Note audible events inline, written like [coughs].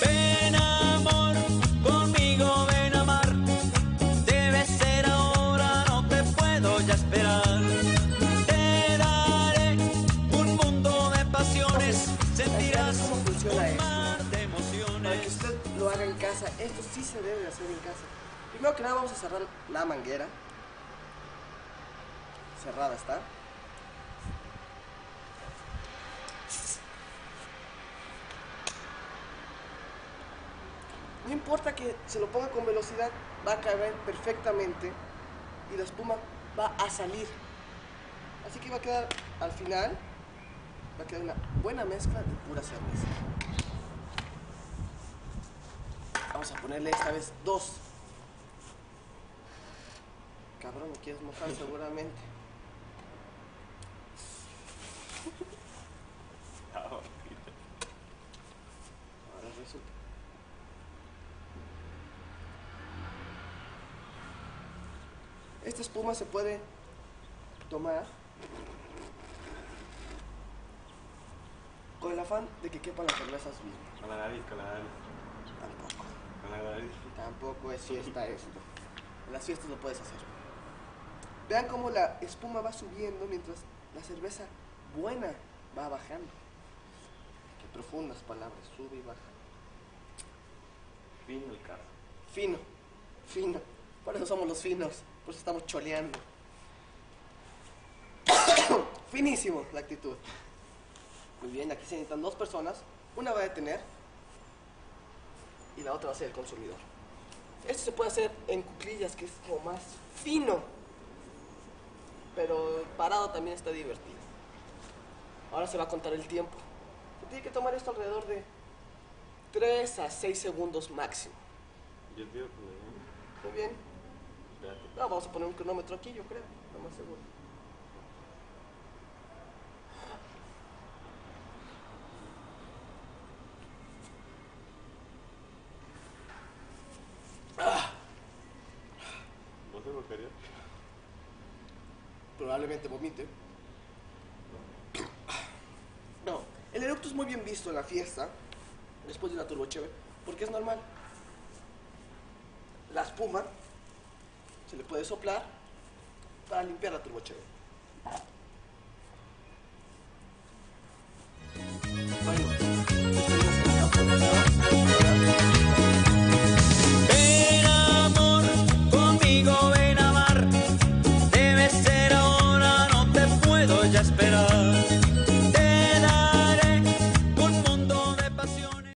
Ven amor, conmigo ven a amar. Debe ser ahora, no te puedo ya esperar. Te daré un mundo de pasiones. Sentirás un mar de emociones. Para que usted lo haga en casa, esto sí se debe hacer en casa. Primero que nada vamos a cerrar la manguera. Cerrada está. Importa que se lo ponga con velocidad, va a caer perfectamente y la espuma va a salir. Así que va a quedar al final, va a quedar una buena mezcla de pura cerveza. Vamos a ponerle esta vez dos. Cabrón, me quieres mojar seguramente. Ahora resulta. Esta espuma se puede tomar con el afán de que quepan las cervezas bien. Con la nariz, con la nariz. Tampoco. Con la nariz. Tampoco es fiesta esto. En las fiestas lo puedes hacer. Vean cómo la espuma va subiendo mientras la cerveza buena va bajando. Qué profundas palabras, sube y baja. Vino el caso. Fino, fino. Por eso somos los finos, por eso estamos choleando. [coughs] Finísimo la actitud. Muy bien, aquí se necesitan dos personas. Una va a detener y la otra va a ser el consumidor. Esto se puede hacer en cuclillas, que es como más fino. Pero parado también está divertido. Ahora se va a contar el tiempo. Se tiene que tomar esto alrededor de 3 a 6 segundos máximo. Yo digo que Muy bien. Espérate. No, vamos a poner un cronómetro aquí, yo creo. Lo más seguro. ¿No se bloquearía? Probablemente vomite. No, el eructo es muy bien visto en la fiesta, después de una turbocheve, porque es normal. La espuma se le puede soplar para limpiar la turbochevrolet. Ven amor, conmigo ven a amar. Debe ser ahora, no te puedo ya esperar.